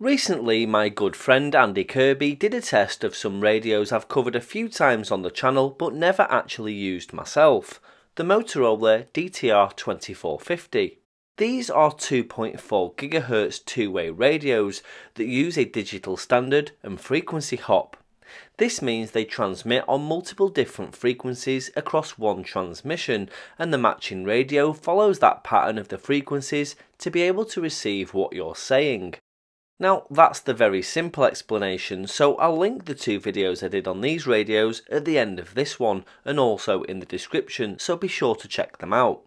Recently, my good friend Andy Kirby did a test of some radios I've covered a few times on the channel but never actually used myself the Motorola DTR 2450. These are 2.4 GHz two way radios that use a digital standard and frequency hop. This means they transmit on multiple different frequencies across one transmission, and the matching radio follows that pattern of the frequencies to be able to receive what you're saying. Now that's the very simple explanation, so I'll link the two videos I did on these radios at the end of this one and also in the description, so be sure to check them out.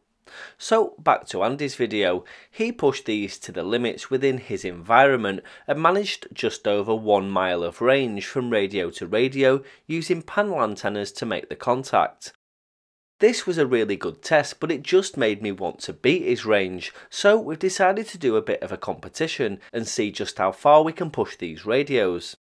So back to Andy's video, he pushed these to the limits within his environment and managed just over 1 mile of range from radio to radio using panel antennas to make the contact. This was a really good test, but it just made me want to beat his range, so we've decided to do a bit of a competition and see just how far we can push these radios.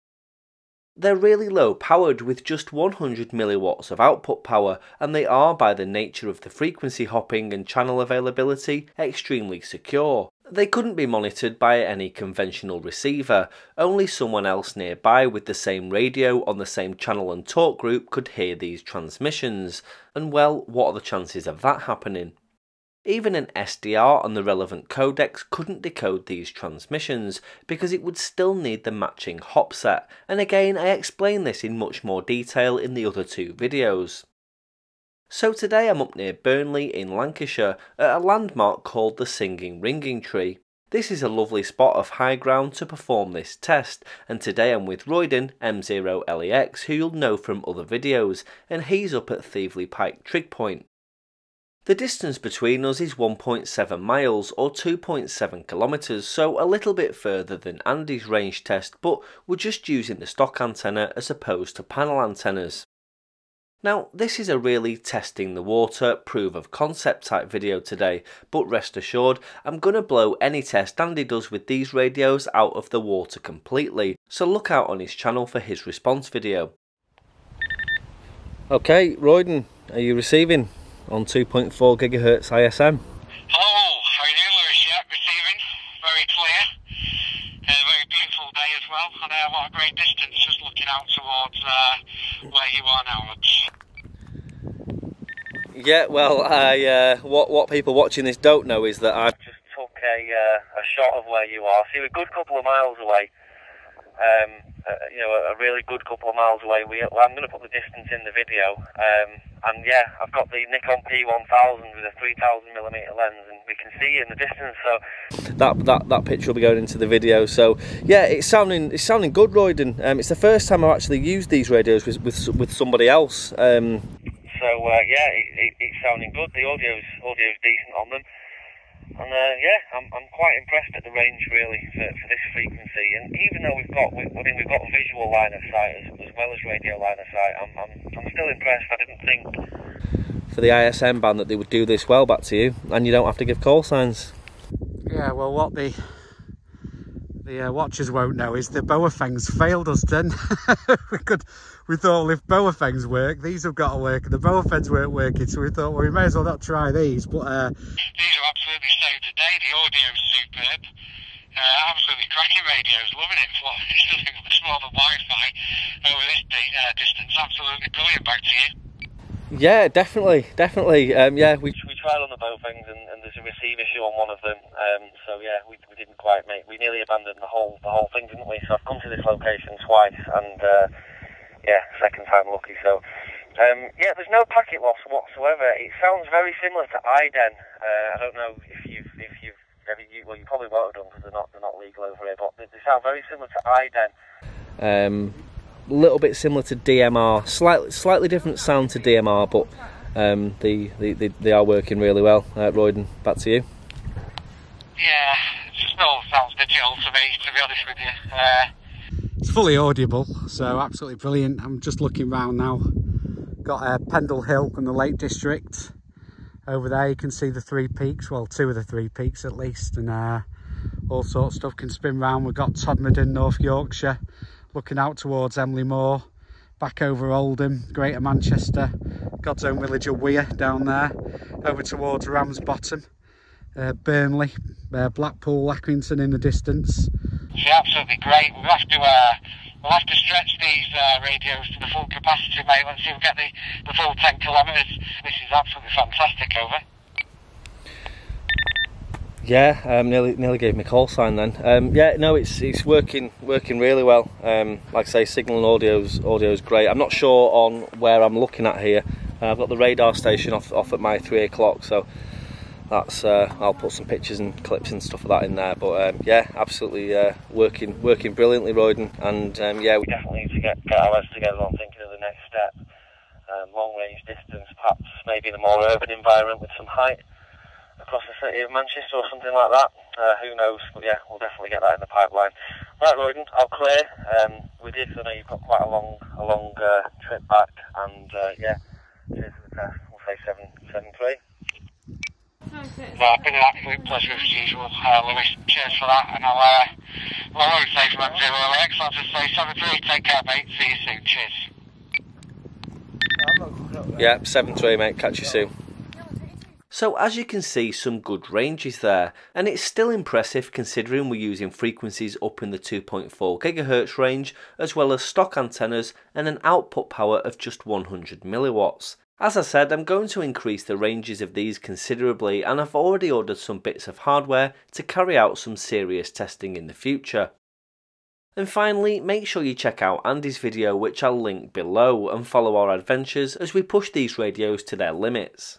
They're really low powered with just 100 milliwatts of output power and they are by the nature of the frequency hopping and channel availability extremely secure. They couldn't be monitored by any conventional receiver, only someone else nearby with the same radio on the same channel and talk group could hear these transmissions, and well, what are the chances of that happening? Even an SDR on the relevant codecs couldn't decode these transmissions because it would still need the matching hop set, and again I explain this in much more detail in the other two videos. So today I'm up near Burnley in Lancashire at a landmark called the Singing Ringing Tree. This is a lovely spot of high ground to perform this test, and today I'm with Royden M0LEX, who you'll know from other videos, and he's up at Thieveley Pike Trig Point. The distance between us is 1.7 miles or 2.7 kilometres, so a little bit further than Andy's range test, but we're just using the stock antenna as opposed to panel antennas. Now, this is a really testing the water, proof of concept type video today, but rest assured, I'm going to blow any test Andy does with these radios out of the water completely, so look out on his channel for his response video. Okay, Royden, are you receiving on 2.4 gigahertz ISM? Hello, how are you Lewis? Yeah, receiving, very clear, uh, very beautiful day as well, and uh, what a great distance just looking out towards uh, where you are now. Yeah, well, I uh, what what people watching this don't know is that I've just took a uh, a shot of where you are. See, we're a good couple of miles away. Um, uh, you know, a, a, really good couple of miles away. We, well, I'm going to put the distance in the video. Um, and yeah, I've got the Nikon P1000 with a 3000 millimeter lens, and we can see in the distance. So that that that picture will be going into the video. So yeah, it's sounding it's sounding good, Royden. Um, it's the first time I've actually used these radios with with, with somebody else. Um, so uh, yeah, it, it, it's sounding good. The audio's audio's decent on them, and uh, yeah, I'm, I'm quite impressed at the range really for, for this frequency. And even though we've got, we, I mean, we've got visual line of sight as, as well as radio line of sight, I'm, I'm I'm still impressed. I didn't think for the ISM band that they would do this well back to you, and you don't have to give call signs. Yeah, well, what the the uh, watchers won't know is the Baofengs failed us then. we could, we thought well, if Baofengs work, these have got to work. The Baofengs weren't working, so we thought well, we may as well not try these. But uh, these are absolutely saved today. The audio is superb. Uh, absolutely cracking radios, loving it. For it's more than Wi-Fi over this uh, distance. Absolutely brilliant. Back to you. Yeah, definitely, definitely. Um, yeah, we tried on the Baofengs and, and there's a receive issue on one of them. Um, so yeah, we, we didn't quite make. We nearly abandoned the whole the whole thing, didn't we? So I've come to this location twice, and uh, yeah, second time lucky. So um, yeah, there's no packet loss whatsoever. It sounds very similar to IDEN. Uh, I don't know if you've if you've ever you, well you probably won't have done because they're not they're not legal over here, but they, they sound very similar to IDEN. Um, a little bit similar to DMR, slightly slightly different sound to DMR, but um, they, they, they are working really well. Uh, Royden, back to you. Yeah, it still sounds digital to me, to be honest with you. Uh, it's fully audible, so absolutely brilliant. I'm just looking around now. Got uh, Pendle Hill and the Lake District. Over there you can see the three peaks, well two of the three peaks at least, and uh, all sorts of stuff can spin round. We've got Todmorden, North Yorkshire, looking out towards Emley Moor, back over Oldham, Greater Manchester, God's own village of Weir down there, over towards Ramsbottom, uh, Burnley, uh, Blackpool, Accrington in the distance. frequency, absolutely great. We'll have to uh, we'll have to stretch these uh, radios to the full capacity, mate. Once we get the, the full 10 kilometres. This is absolutely fantastic. Over. Yeah, um, nearly nearly gave me a call sign then. Um, yeah, no, it's it's working working really well. Um, like I say, signal and audio's audio's great. I'm not sure on where I'm looking at here. Uh, I've got the radar station off off at my three o'clock, so that's uh, I'll put some pictures and clips and stuff of that in there. But um, yeah, absolutely uh, working working brilliantly, Royden. And um, yeah, we definitely need to get, get our heads together on thinking of the next step. Um, long range distance, perhaps maybe in a more urban environment with some height across the city of Manchester or something like that. Uh, who knows? But yeah, we'll definitely get that in the pipeline. Right, Royden, I'll clear um, with you. I know you've got quite a long, a long uh, trip back, and uh, yeah, cheers for. We'll say seven, seven three. Well, it's been an absolute pleasure as usual, uh, Lewis. Cheers for that, and I'll, uh, well, I won't say from zero Alex. I'll just say seven three. Take care, mate. See you soon. Cheers. Yeah, seven three, mate. Catch you soon. So as you can see some good ranges there and it's still impressive considering we're using frequencies up in the 2.4 GHz range as well as stock antennas and an output power of just 100 milliwatts. As I said I'm going to increase the ranges of these considerably and I've already ordered some bits of hardware to carry out some serious testing in the future. And finally, make sure you check out Andy's video which I'll link below and follow our adventures as we push these radios to their limits.